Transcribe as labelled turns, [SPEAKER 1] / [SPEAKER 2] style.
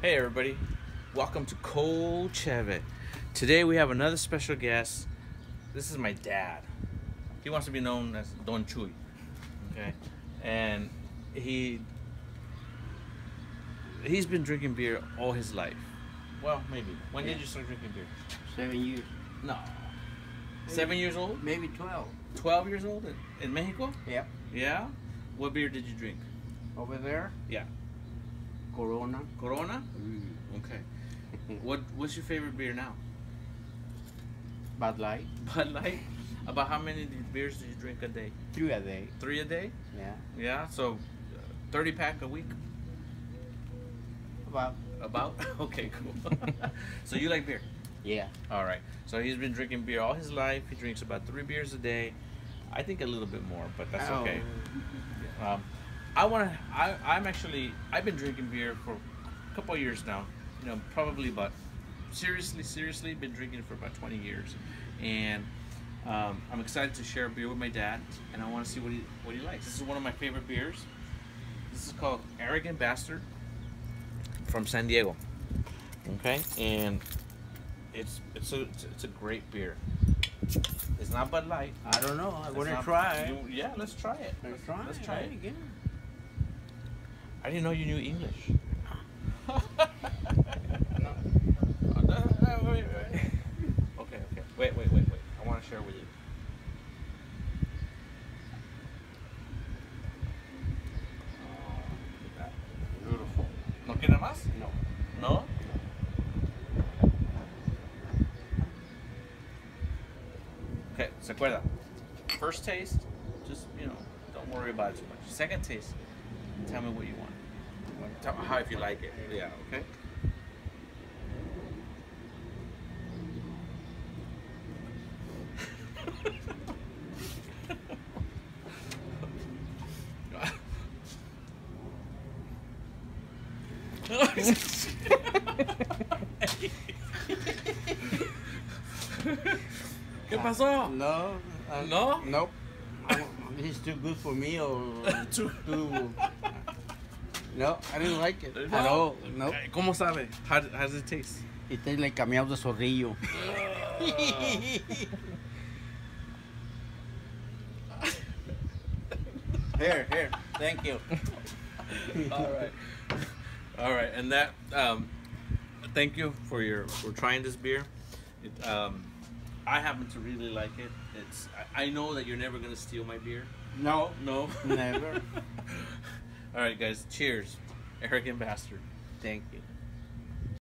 [SPEAKER 1] Hey everybody, welcome to Cold Cheve. Today we have another special guest. This is my dad. He wants to be known as Don Chuy. Okay, and he he's been drinking beer all his life. Well, maybe. When did you start drinking beer?
[SPEAKER 2] Seven years.
[SPEAKER 1] No. Seven years old?
[SPEAKER 2] Maybe 12.
[SPEAKER 1] Twelve years old in, in Mexico?
[SPEAKER 2] Yep.
[SPEAKER 1] Yeah. What beer did you drink?
[SPEAKER 2] Over there?
[SPEAKER 1] Yeah.
[SPEAKER 2] Corona.
[SPEAKER 1] Corona. Okay. What What's your favorite beer now?
[SPEAKER 2] Bud Light.
[SPEAKER 1] Bud Light. About how many beers do you drink a day?
[SPEAKER 2] Three a day.
[SPEAKER 1] Three a day.
[SPEAKER 2] Yeah.
[SPEAKER 1] Yeah. So, uh, thirty pack a week.
[SPEAKER 2] About.
[SPEAKER 1] About. Okay. Cool. so you like beer?
[SPEAKER 2] Yeah.
[SPEAKER 1] All right. So he's been drinking beer all his life. He drinks about three beers a day. I think a little bit more, but that's
[SPEAKER 2] Oh.
[SPEAKER 1] okay. Um, I want to. I I'm actually. I've been drinking beer for a couple of years now. You know, probably about seriously, seriously, been drinking for about 20 years, and um, I'm excited to share a beer with my dad, and I want to see what he what he likes. This is one of my favorite beers. This is called Arrogant Bastard from San Diego. Okay, and it's it's a it's, a great beer. It's not Bud Light.
[SPEAKER 2] I don't know. I want to try.
[SPEAKER 1] you- yeah, let's try it.
[SPEAKER 2] Let's try.
[SPEAKER 1] Let's try it.
[SPEAKER 2] again.
[SPEAKER 1] I didn't know you knew English. Okay, okay. Wait, wait, wait, wait. I want to share with you. Oh, look at that. Beautiful. ¿No quiere más?
[SPEAKER 2] No.
[SPEAKER 1] No? Okay, se acuerda. First taste, just, you know, don't worry about it too much. Second taste, tell me what you want. Tell me how if you like it. Yeah, okay? ¿Qué pasó?
[SPEAKER 2] No. uh,
[SPEAKER 1] No?
[SPEAKER 2] Nope. I- He's too good for me or
[SPEAKER 1] Too-
[SPEAKER 2] too. No, I didn't like it
[SPEAKER 1] No?
[SPEAKER 2] at all. No.
[SPEAKER 1] ¿Cómo sabe? How, how does it taste?
[SPEAKER 2] It tastes like camiao de zorrillo. here, here. Thank you.
[SPEAKER 1] All right. All right, and that um, thank you for your for trying this beer. It, um, I happen to really like it. It's I, I know that you're never gonna steal my beer.
[SPEAKER 2] No,
[SPEAKER 1] No,
[SPEAKER 2] Never.
[SPEAKER 1] All right, guys. Cheers, arrogant bastard.
[SPEAKER 2] thank you.